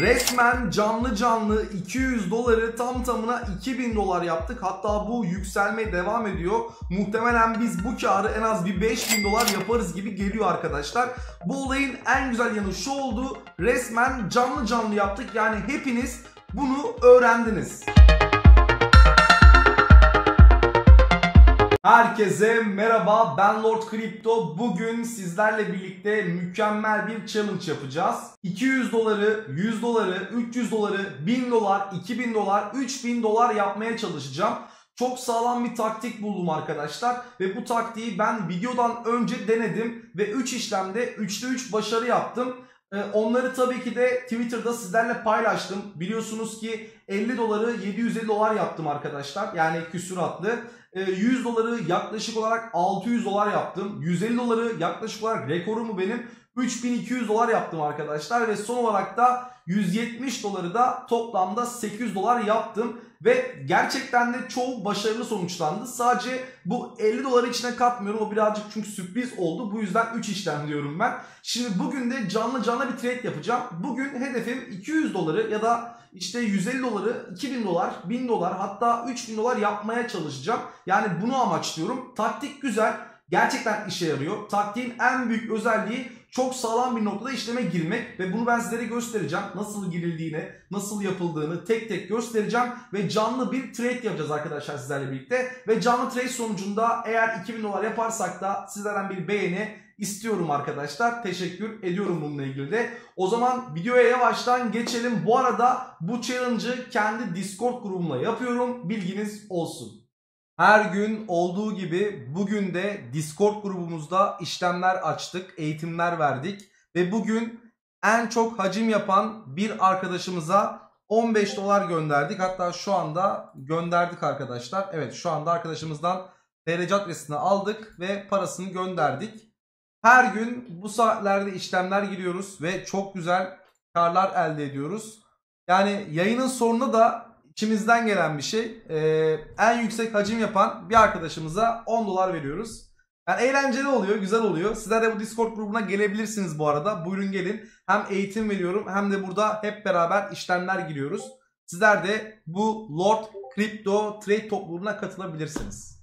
Resmen canlı canlı 200 doları tam tamına 2000 dolar yaptık. Hatta bu yükselme devam ediyor. Muhtemelen biz bu karı en az bir 5000 dolar yaparız gibi geliyor arkadaşlar. Bu olayın en güzel yanı şu oldu. Resmen canlı canlı yaptık. Yani hepiniz bunu öğrendiniz. Herkese merhaba ben Lord Crypto. Bugün sizlerle birlikte mükemmel bir challenge yapacağız. 200 doları, 100 doları, 300 doları, 1000 dolar, 2000 dolar, 3000 dolar yapmaya çalışacağım. Çok sağlam bir taktik buldum arkadaşlar ve bu taktiği ben videodan önce denedim ve 3 işlemde 3'te 3 başarı yaptım. Ee, onları tabii ki de Twitter'da sizlerle paylaştım. Biliyorsunuz ki 50 doları 750 dolar yaptım arkadaşlar. Yani küsuratlı. 100 ee, doları yaklaşık olarak 600 dolar yaptım. 150 doları yaklaşık olarak rekorumu benim 3200 dolar yaptım arkadaşlar. Ve son olarak da 170 doları da toplamda 800 dolar yaptım. Ve gerçekten de çoğu başarılı sonuçlandı. Sadece bu 50 doları içine katmıyorum. O birazcık çünkü sürpriz oldu. Bu yüzden 3 işlem diyorum ben. Şimdi bugün de canlı canlı bir trade yapacağım. Bugün hedefim 200 doları ya da işte 150 doları 2000 dolar, 1000 dolar hatta 3000 dolar yapmaya çalışacağım. Yani bunu amaçlıyorum. Taktik güzel. Gerçekten işe yarıyor. Taktiğin en büyük özelliği çok sağlam bir noktada işleme girmek ve bunu ben sizlere göstereceğim. Nasıl girildiğini, nasıl yapıldığını tek tek göstereceğim ve canlı bir trade yapacağız arkadaşlar sizlerle birlikte. Ve canlı trade sonucunda eğer 2000 dolar yaparsak da sizlerden bir beğeni istiyorum arkadaşlar. Teşekkür ediyorum bununla ilgili de. O zaman videoya yavaştan geçelim. Bu arada bu challenge'ı kendi Discord grubumla yapıyorum. Bilginiz olsun. Her gün olduğu gibi bugün de Discord grubumuzda işlemler açtık, eğitimler verdik ve bugün en çok hacim yapan bir arkadaşımıza 15 dolar gönderdik. Hatta şu anda gönderdik arkadaşlar. Evet şu anda arkadaşımızdan TRC adresini aldık ve parasını gönderdik. Her gün bu saatlerde işlemler giriyoruz ve çok güzel karlar elde ediyoruz. Yani yayının sonunda da içimizden gelen bir şey. Ee, en yüksek hacim yapan bir arkadaşımıza 10 dolar veriyoruz. Yani eğlenceli oluyor, güzel oluyor. Sizler de bu Discord grubuna gelebilirsiniz bu arada. Buyurun gelin. Hem eğitim veriyorum hem de burada hep beraber işlemler giriyoruz. Sizler de bu Lord Crypto Trade topluluğuna katılabilirsiniz.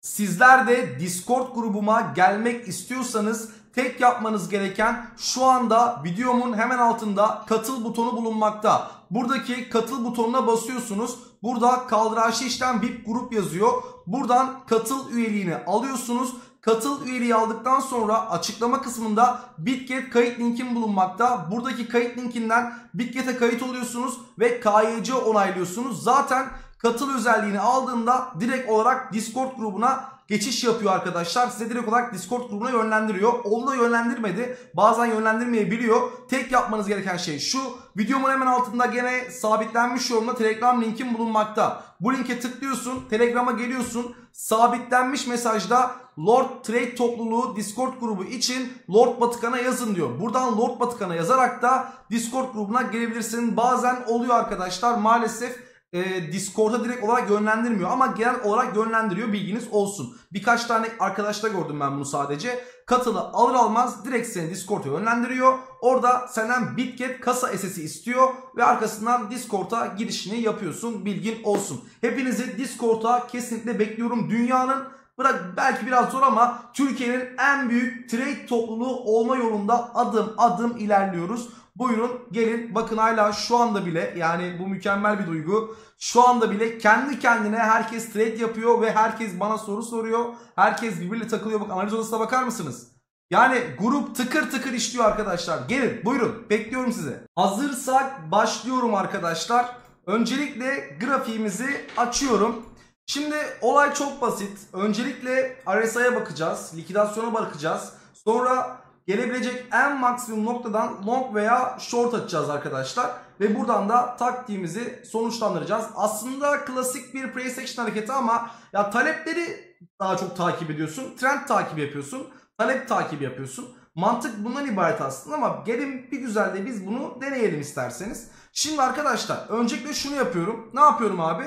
Sizler de Discord grubuma gelmek istiyorsanız tek yapmanız gereken şu anda videomun hemen altında katıl butonu bulunmakta. Buradaki katıl butonuna basıyorsunuz. Burada kaldıraçlı işlem VIP grup yazıyor. Buradan katıl üyeliğini alıyorsunuz. Katıl üyeliği aldıktan sonra açıklama kısmında Bitget kayıt linkim bulunmakta. Buradaki kayıt linkinden Bitget'e kayıt oluyorsunuz ve KYC onaylıyorsunuz. Zaten katıl özelliğini aldığında direkt olarak Discord grubuna geçiş yapıyor arkadaşlar. Size direkt olarak Discord grubuna yönlendiriyor. Onu yönlendirmedi. Bazen yönlendirmeyebiliyor. Tek yapmanız gereken şey şu. Videomun hemen altında gene sabitlenmiş yorumda Telegram linkim bulunmakta. Bu linke tıklıyorsun. Telegram'a geliyorsun. Sabitlenmiş mesajda Lord Trade topluluğu Discord grubu için Lord Batıkan'a yazın diyor. Buradan Lord Batıkan'a yazarak da Discord grubuna gelebilirsin. Bazen oluyor arkadaşlar maalesef e, Discord'a direkt olarak yönlendirmiyor ama genel olarak yönlendiriyor bilginiz olsun. Birkaç tane arkadaşta gördüm ben bunu sadece. Katılı alır almaz direkt seni Discord'a yönlendiriyor. Orada senden Bitget kasa SS'i istiyor ve arkasından Discord'a girişini yapıyorsun. Bilgin olsun. Hepinizi Discord'a kesinlikle bekliyorum. Dünyanın Bırak belki biraz zor ama Türkiye'nin en büyük trade topluluğu olma yolunda adım adım ilerliyoruz. Buyurun gelin bakın hala şu anda bile yani bu mükemmel bir duygu. Şu anda bile kendi kendine herkes trade yapıyor ve herkes bana soru soruyor. Herkes birbiriyle takılıyor. Bak analiz odasına bakar mısınız? Yani grup tıkır tıkır işliyor arkadaşlar. Gelin buyurun bekliyorum sizi. Hazırsak başlıyorum arkadaşlar. Öncelikle grafiğimizi açıyorum. Şimdi olay çok basit. Öncelikle RSI'ye bakacağız. Likidasyona bakacağız. Sonra gelebilecek en maksimum noktadan long veya short açacağız arkadaşlar. Ve buradan da taktiğimizi sonuçlandıracağız. Aslında klasik bir price action hareketi ama ya talepleri daha çok takip ediyorsun. Trend takip yapıyorsun. Talep takibi yapıyorsun. Mantık bundan ibaret aslında ama gelin bir güzel de biz bunu deneyelim isterseniz. Şimdi arkadaşlar öncelikle şunu yapıyorum. Ne yapıyorum abi?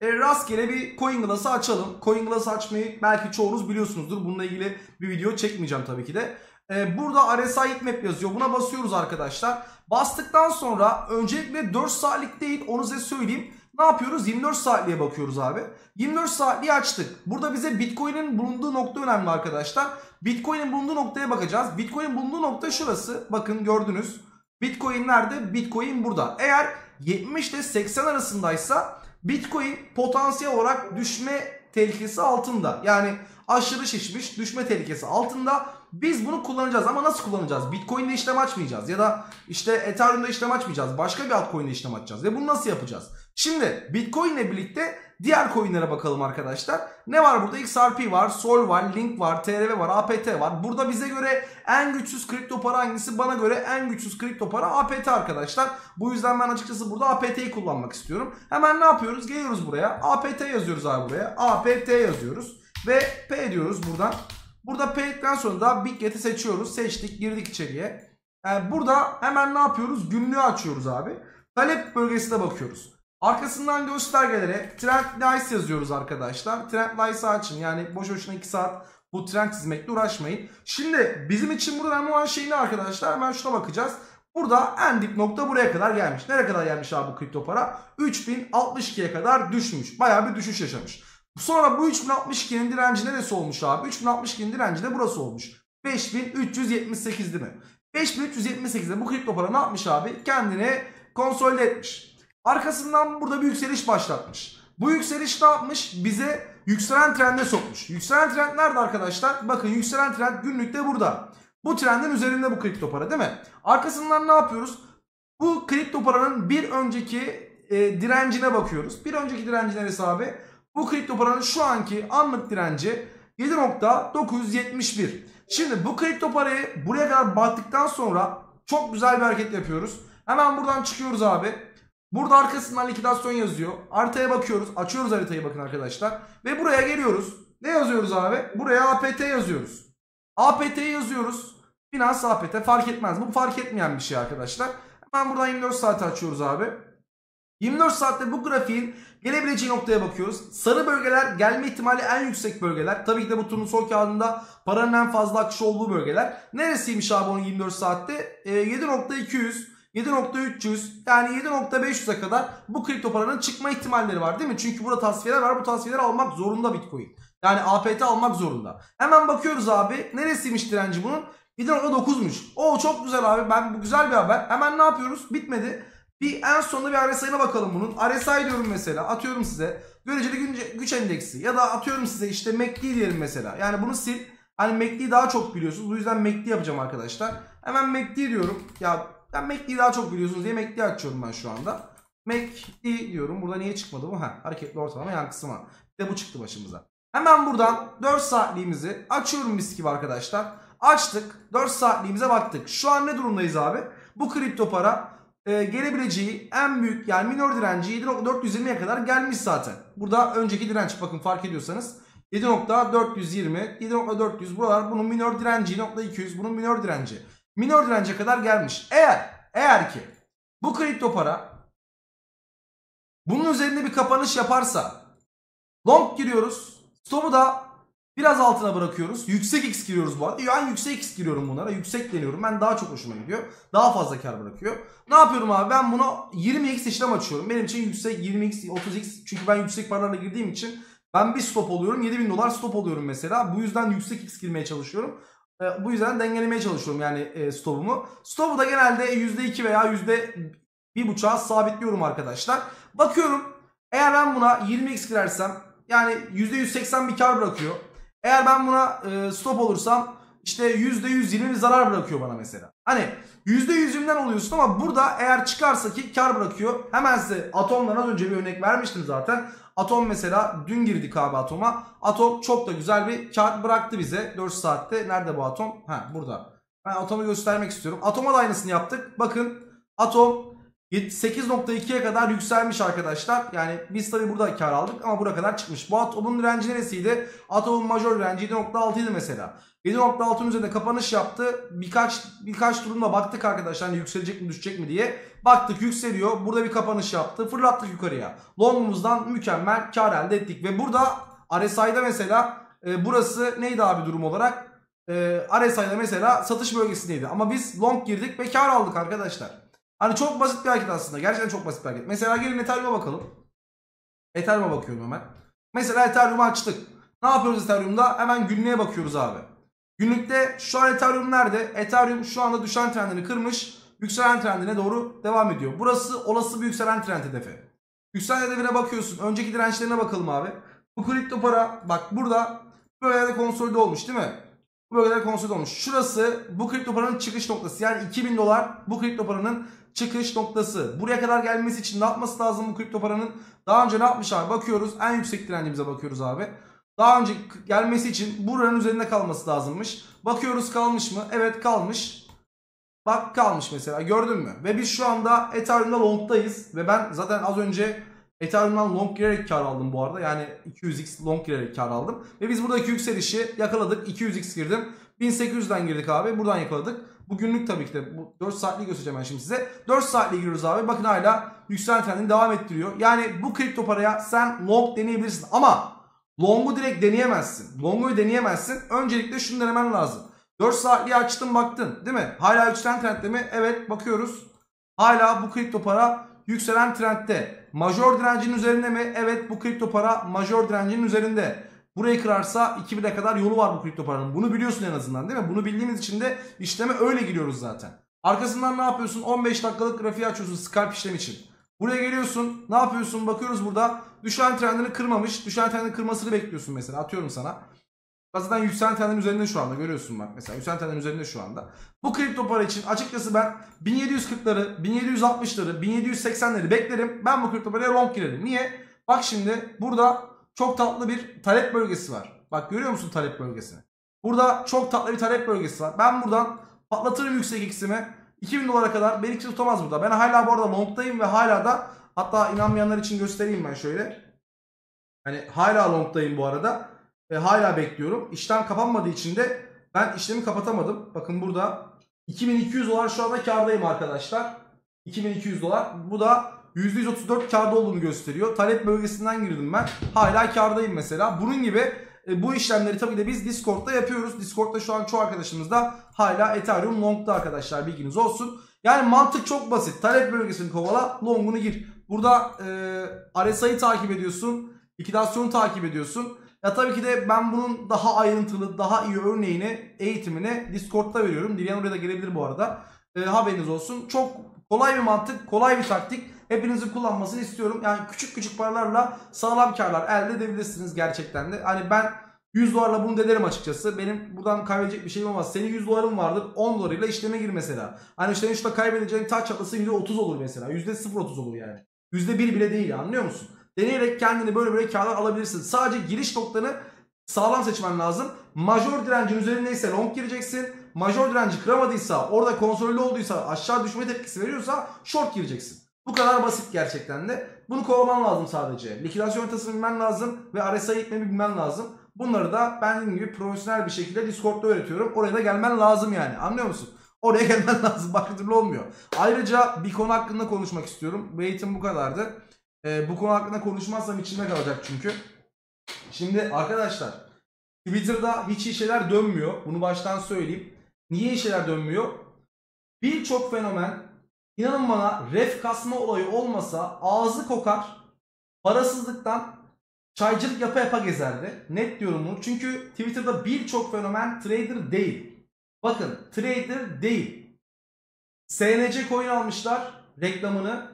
E, rastgele bir Coin Glass'ı açalım. Coin Glass açmayı belki çoğunuz biliyorsunuzdur. Bununla ilgili bir video çekmeyeceğim tabii ki de. Ee, burada RSI heatmap yazıyor. Buna basıyoruz arkadaşlar. Bastıktan sonra öncelikle 4 saatlik değil onu size söyleyeyim. Ne yapıyoruz? 24 saatliğe bakıyoruz abi. 24 saatliği açtık. Burada bize Bitcoin'in bulunduğu nokta önemli arkadaşlar. Bitcoin'in bulunduğu noktaya bakacağız. Bitcoin'in bulunduğu nokta şurası. Bakın gördünüz. Bitcoin nerede? Bitcoin burada. Eğer 70 ile 80 arasındaysa Bitcoin potansiyel olarak düşme tehlikesi altında. Yani aşırı şişmiş düşme tehlikesi altında. Biz bunu kullanacağız ama nasıl kullanacağız? Bitcoin'de işlem açmayacağız ya da işte Ethereum'da işlem açmayacağız. Başka bir altcoin'de işlem açacağız ve bunu nasıl yapacağız? Şimdi Bitcoin ile birlikte diğer coinlere bakalım arkadaşlar. Ne var burada? XRP var, Sol var, Link var, TRV var, APT var. Burada bize göre en güçsüz kripto para hangisi? Bana göre en güçsüz kripto para APT arkadaşlar. Bu yüzden ben açıkçası burada APT'yi kullanmak istiyorum. Hemen ne yapıyoruz? Geliyoruz buraya. APT yazıyoruz abi buraya. APT yazıyoruz. Ve P diyoruz buradan. Burada P'den sonra da Bigget'i seçiyoruz. Seçtik, girdik içeriye. Yani burada hemen ne yapıyoruz? Günlüğü açıyoruz abi. Talep bölgesine bakıyoruz. Arkasından göstergelere Trend Lines yazıyoruz arkadaşlar. Trend Lines'ı açın. Yani boş boşuna 2 saat bu trend çizmekle uğraşmayın. Şimdi bizim için burada önemli olan şey ne arkadaşlar? Hemen şuna bakacağız. Burada en dip nokta buraya kadar gelmiş. Nereye kadar gelmiş abi bu kripto para? 3062'ye kadar düşmüş. Bayağı bir düşüş yaşamış. Sonra bu 3062'nin direnci neresi olmuş abi? 3062'nin direnci de burası olmuş. 5378 değil mi? 5378'de bu kripto para ne yapmış abi? Kendini konsolide etmiş. Arkasından burada bir yükseliş başlatmış. Bu yükseliş ne yapmış? Bize yükselen trende sokmuş. Yükselen trend nerede arkadaşlar? Bakın yükselen trend günlükte burada. Bu trendin üzerinde bu kripto para değil mi? Arkasından ne yapıyoruz? Bu kripto paranın bir önceki e, direncine bakıyoruz. Bir önceki direnci neresi abi? Bu kripto paranın şu anki anlık direnci 7.971. Şimdi bu kripto parayı buraya kadar baktıktan sonra çok güzel bir hareket yapıyoruz. Hemen buradan çıkıyoruz abi. Burada arkasından likidasyon yazıyor. Haritaya bakıyoruz. Açıyoruz haritayı bakın arkadaşlar. Ve buraya geliyoruz. Ne yazıyoruz abi? Buraya APT yazıyoruz. APT yazıyoruz. Finans APT fark etmez. Bu fark etmeyen bir şey arkadaşlar. Hemen buradan 24 saati açıyoruz abi. 24 saatte bu grafiğin gelebileceği noktaya bakıyoruz. Sarı bölgeler gelme ihtimali en yüksek bölgeler. Tabii ki de bu turnusol kağıdında paranın en fazla akışı olduğu bölgeler. Neresiymiş abi onun 24 saatte? E, 7.200 7.300 yani 7.500'e kadar bu kripto paranın çıkma ihtimalleri var değil mi? Çünkü burada tasfiyeler var. Bu tasfiyeleri almak zorunda Bitcoin. Yani APT almak zorunda. Hemen bakıyoruz abi. Neresiymiş direnci bunun? 7.9'muş. O çok güzel abi. Ben bu güzel bir haber. Hemen ne yapıyoruz? Bitmedi. Bir en sonunda bir RSI'ne bakalım bunun. RSI diyorum mesela. Atıyorum size. Göreceli güç endeksi. Ya da atıyorum size işte MACD diyelim mesela. Yani bunu sil. Hani MACD'yi daha çok biliyorsunuz. Bu yüzden MACD yapacağım arkadaşlar. Hemen MACD diyorum. Ya ben MACD'yi daha çok biliyorsunuz diye MACD açıyorum ben şu anda. MACD diyorum. Burada niye çıkmadı bu? Ha, hareketli ortalama yan kısmı. Bir de bu çıktı başımıza. Hemen buradan 4 saatliğimizi açıyorum mis gibi arkadaşlar. Açtık. 4 saatliğimize baktık. Şu an ne durumdayız abi? Bu kripto para e, gelebileceği en büyük yani minor direnci 7.420'ye kadar gelmiş zaten. Burada önceki direnç bakın fark ediyorsanız 7.420 7.400 buralar bunun minor direnci 7.200 bunun minor direnci. Minor dirence kadar gelmiş. Eğer eğer ki bu kripto para bunun üzerinde bir kapanış yaparsa long giriyoruz. Stop'u da biraz altına bırakıyoruz. Yüksek X giriyoruz bu arada. Yani yüksek X giriyorum bunlara. Yüksek deniyorum. Ben daha çok hoşuma gidiyor. Daha fazla kar bırakıyor. Ne yapıyorum abi? Ben bunu 20X işlem açıyorum. Benim için yüksek 20X, 30X. Çünkü ben yüksek paralarla girdiğim için ben bir stop oluyorum. 7000 dolar stop oluyorum mesela. Bu yüzden yüksek X girmeye çalışıyorum. E, bu yüzden dengelemeye çalışıyorum yani e, stopumu. Stopu da genelde %2 veya %1.5'a sabitliyorum arkadaşlar. Bakıyorum eğer ben buna 20x girersem yani %180 bir kar bırakıyor. Eğer ben buna e, stop olursam işte %120 bir zarar bırakıyor bana mesela. Hani %100'ümden oluyorsun ama burada eğer çıkarsa ki kar bırakıyor. Hemen size atomdan az önce bir örnek vermiştim zaten. Atom mesela dün girdik abi Atom'a. Atom çok da güzel bir kağıt bıraktı bize 4 saatte. Nerede bu Atom? Ha burada. Ben Atom'u göstermek istiyorum. Atom'a da aynısını yaptık. Bakın Atom 8.2'ye kadar yükselmiş arkadaşlar. Yani biz tabi burada kar aldık ama buraya kadar çıkmış. Bu atomun direnci neresiydi? Atomun major direnci 7.6 idi mesela. 7.6'ın üzerinde kapanış yaptı. Birkaç birkaç durumda baktık arkadaşlar hani yükselecek mi düşecek mi diye. Baktık yükseliyor. Burada bir kapanış yaptı. Fırlattık yukarıya. Long'umuzdan mükemmel kar elde ettik. Ve burada RSI'da mesela e, burası neydi abi durum olarak? e, RSI'de mesela satış bölgesindeydi. Ama biz long girdik ve kar aldık arkadaşlar. Hani çok basit bir hareket aslında. Gerçekten çok basit bir hareket. Mesela gelin Ethereum'a bakalım. Ethereum'a bakıyorum hemen. Mesela Ethereum'u açtık. Ne yapıyoruz Ethereum'da? Hemen günlüğe bakıyoruz abi. Günlükte şu an Ethereum nerede? Ethereum şu anda düşen trendini kırmış. Yükselen trendine doğru devam ediyor. Burası olası bir yükselen trend hedefi. Yükselen hedefine bakıyorsun. Önceki dirençlerine bakalım abi. Bu kripto para bak burada bölgelerde konsolide olmuş değil mi? Bu bölgelerde konsolide olmuş. Şurası bu kripto paranın çıkış noktası. Yani 2000 dolar bu kripto paranın çıkış noktası. Buraya kadar gelmesi için ne yapması lazım bu kripto paranın? Daha önce ne yapmış abi? Bakıyoruz. En yüksek direncimize bakıyoruz abi. Daha önce gelmesi için buranın üzerinde kalması lazımmış. Bakıyoruz kalmış mı? Evet kalmış. Bak kalmış mesela gördün mü? Ve biz şu anda Ethereum'da long'dayız. Ve ben zaten az önce Ethereum'dan long girerek kar aldım bu arada. Yani 200x long girerek kar aldım. Ve biz buradaki yükselişi yakaladık. 200x girdim. 1800'den girdik abi. Buradan yakaladık. Bu günlük tabii ki de bu 4 saatliği göstereceğim ben şimdi size. 4 saatliğe giriyoruz abi. Bakın hala yükselen trendini devam ettiriyor. Yani bu kripto paraya sen long deneyebilirsin. Ama long'u direkt deneyemezsin. Long'u deneyemezsin. Öncelikle şunu denemen lazım. 4 saatliği açtın baktın değil mi? Hala yükselen trendde mi? Evet bakıyoruz. Hala bu kripto para yükselen trendde. Major direncinin üzerinde mi? Evet bu kripto para major direncinin üzerinde. Burayı kırarsa 2000'e kadar yolu var bu kripto paranın. Bunu biliyorsun en azından değil mi? Bunu bildiğimiz için de işleme öyle giriyoruz zaten. Arkasından ne yapıyorsun? 15 dakikalık grafiği açıyorsun scalp işlem için. Buraya geliyorsun. Ne yapıyorsun? Bakıyoruz burada. Düşen trendini kırmamış. Düşen trendini kırmasını bekliyorsun mesela. Atıyorum sana. Zaten yükselen trendin üzerinde şu anda görüyorsun bak mesela yükselen trendin üzerinde şu anda. Bu kripto para için açıkçası ben 1740'ları, 1760'ları, 1780'leri beklerim. Ben bu kripto paraya long girerim. Niye? Bak şimdi burada çok tatlı bir talep bölgesi var. Bak görüyor musun talep bölgesini? Burada çok tatlı bir talep bölgesi var. Ben buradan patlatırım yüksek ikisimi. 2000 dolara kadar beni tutamaz burada. Ben hala bu arada longdayım ve hala da hatta inanmayanlar için göstereyim ben şöyle. Hani hala longdayım bu arada. E, hala bekliyorum. İşlem kapanmadığı için de ben işlemi kapatamadım. Bakın burada 2200 dolar şu anda kardayım arkadaşlar. 2200 dolar. Bu da %134 karda olduğunu gösteriyor. Talep bölgesinden girdim ben. Hala kardayım mesela. Bunun gibi e, bu işlemleri tabii de biz Discord'da yapıyoruz. Discord'da şu an çoğu arkadaşımız da hala Ethereum long'da arkadaşlar bilginiz olsun. Yani mantık çok basit. Talep bölgesini kovala, long'unu gir. Burada e, RSI'yi takip ediyorsun. Likidasyonu takip ediyorsun. Ya tabii ki de ben bunun daha ayrıntılı, daha iyi örneğini, eğitimini Discord'da veriyorum. Dileyen oraya da gelebilir bu arada. E, haberiniz olsun. Çok kolay bir mantık, kolay bir taktik. Hepinizin kullanmasını istiyorum. Yani küçük küçük paralarla sağlam karlar elde edebilirsiniz gerçekten de. Hani ben 100 dolarla bunu denerim açıkçası. Benim buradan kaybedecek bir şeyim olmaz. Senin 100 doların vardır. 10 dolarıyla işleme gir mesela. Hani senin şurada kaybedeceğin taç çatlası %30 olur mesela. %0.30 olur yani. %1 bile değil anlıyor musun? Deneyerek kendini böyle böyle karlar alabilirsin. Sadece giriş noktanı sağlam seçmen lazım. Major direncin üzerindeyse long gireceksin. Major direnci kıramadıysa orada konsolide olduysa aşağı düşme tepkisi veriyorsa short gireceksin. Bu kadar basit gerçekten de. Bunu kovalaman lazım sadece. Likidasyon haritasını bilmen lazım ve RSI gitmemi bilmen lazım. Bunları da ben dediğim gibi profesyonel bir şekilde Discord'da öğretiyorum. Oraya da gelmen lazım yani. Anlıyor musun? Oraya gelmen lazım. Başka türlü olmuyor. Ayrıca bir konu hakkında konuşmak istiyorum. Bu eğitim bu kadardı. Ee, bu konu hakkında konuşmazsam içimde kalacak çünkü. Şimdi arkadaşlar Twitter'da hiç iyi şeyler dönmüyor. Bunu baştan söyleyeyim. Niye iyi şeyler dönmüyor? Birçok fenomen inanın bana ref kasma olayı olmasa ağzı kokar parasızlıktan çaycılık yapa yapa gezerdi. Net diyorum bunu. Çünkü Twitter'da birçok fenomen trader değil. Bakın trader değil. SNC coin almışlar reklamını.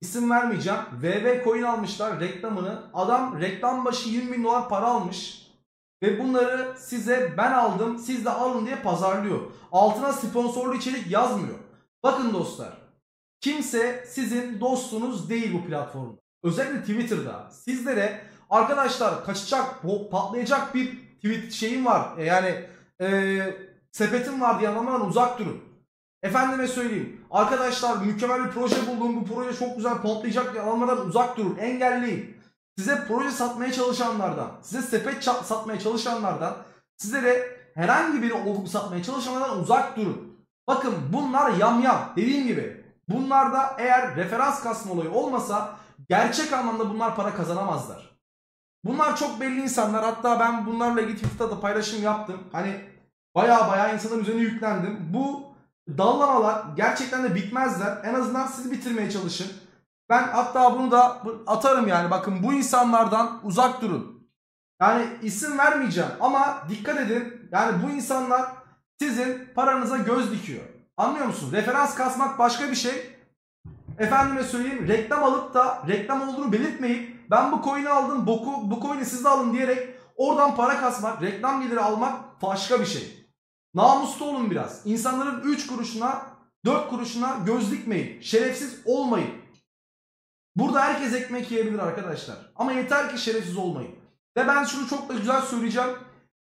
İsim vermeyeceğim. VV coin almışlar reklamını. Adam reklam başı 20 bin dolar para almış. Ve bunları size ben aldım siz de alın diye pazarlıyor. Altına sponsorlu içerik yazmıyor. Bakın dostlar. Kimse sizin dostunuz değil bu platformda. Özellikle Twitter'da. Sizlere arkadaşlar kaçacak, patlayacak bir tweet şeyim var. E, yani e, sepetim var diye adamlardan uzak durun. Efendime söyleyeyim. Arkadaşlar mükemmel bir proje buldum. Bu proje çok güzel patlayacak diye adamlardan uzak durun. Engelleyin. Size proje satmaya çalışanlardan, size sepet satmaya çalışanlardan, sizlere herhangi bir olgu satmaya çalışanlardan uzak durun. Bakın bunlar yamyam. Dediğim gibi bunlarda eğer referans kasma olayı olmasa gerçek anlamda bunlar para kazanamazlar. Bunlar çok belli insanlar. Hatta ben bunlarla ilgili Twitter'da da paylaşım yaptım. Hani Baya baya insanların üzerine yüklendim. Bu dallamalar gerçekten de bitmezler. En azından siz bitirmeye çalışın. Ben hatta bunu da atarım yani. Bakın bu insanlardan uzak durun. Yani isim vermeyeceğim ama dikkat edin. Yani bu insanlar sizin paranıza göz dikiyor. Anlıyor musunuz? Referans kasmak başka bir şey. Efendime söyleyeyim reklam alıp da reklam olduğunu belirtmeyip ben bu coin'i aldım boku, bu coin'i siz de alın diyerek oradan para kasmak, reklam geliri almak başka bir şey. Namuslu olun biraz. İnsanların 3 kuruşuna 4 kuruşuna göz dikmeyin. Şerefsiz olmayın. Burada herkes ekmek yiyebilir arkadaşlar. Ama yeter ki şerefsiz olmayın. Ve ben şunu çok da güzel söyleyeceğim.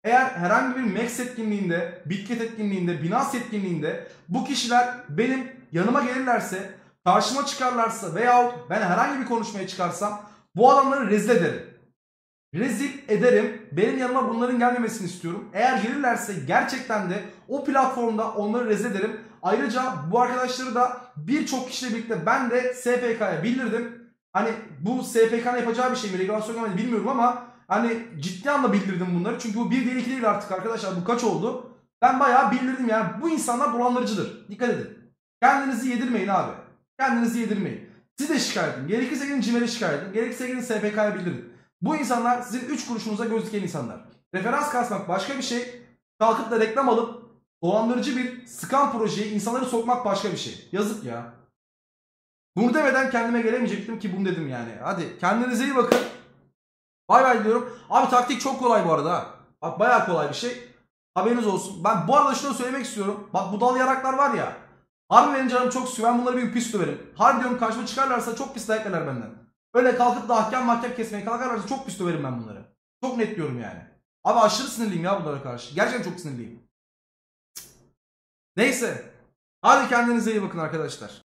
Eğer herhangi bir Max etkinliğinde, Bitget etkinliğinde, Binance etkinliğinde bu kişiler benim yanıma gelirlerse, karşıma çıkarlarsa veyahut ben herhangi bir konuşmaya çıkarsam bu adamları rezil ederim. Rezil ederim. Benim yanıma bunların gelmemesini istiyorum. Eğer gelirlerse gerçekten de o platformda onları rezil ederim. Ayrıca bu arkadaşları da birçok kişiyle birlikte ben de SPK'ya bildirdim. Hani bu SPK'nın yapacağı bir şey mi? Regülasyon gelmedi bilmiyorum ama hani ciddi anlamda bildirdim bunları. Çünkü bu bir değil iki değil artık arkadaşlar. Bu kaç oldu? Ben bayağı bildirdim yani. Bu insanlar dolandırıcıdır. Dikkat edin. Kendinizi yedirmeyin abi. Kendinizi yedirmeyin. Siz de şikayet edin. Gerekirse gidin CİMER'e şikayet edin. Gerekirse gidin SPK'ya bildirin. Bu insanlar sizin 3 kuruşunuza göz insanlar. Referans kasmak başka bir şey. Kalkıp da reklam alıp dolandırıcı bir scam projeye insanları sokmak başka bir şey. Yazık ya. Bunu demeden kendime gelemeyecektim ki bunu dedim yani. Hadi kendinize iyi bakın. Bay bay diyorum. Abi taktik çok kolay bu arada. Bak bayağı kolay bir şey. Haberiniz olsun. Ben bu arada şunu söylemek istiyorum. Bak bu dal yaraklar var ya. Harbi benim canım çok sıkıyor. Ben bunları bir pis döverim. Harbi diyorum karşıma çıkarlarsa çok pis dayak yerler benden. Öyle kalkıp da ahkam mahkem kesmeye kalkarlarsa çok pis döverim ben bunları. Çok net diyorum yani. Abi aşırı sinirliyim ya bunlara karşı. Gerçekten çok sinirliyim. Neyse. Hadi kendinize iyi bakın arkadaşlar.